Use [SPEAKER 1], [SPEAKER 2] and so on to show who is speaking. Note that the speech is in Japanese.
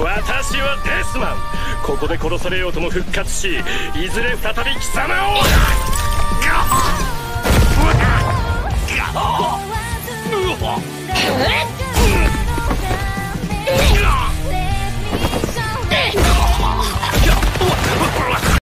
[SPEAKER 1] 私はデスマン。ここで殺されようとも復活しいずれ再び貴様を。うわっ？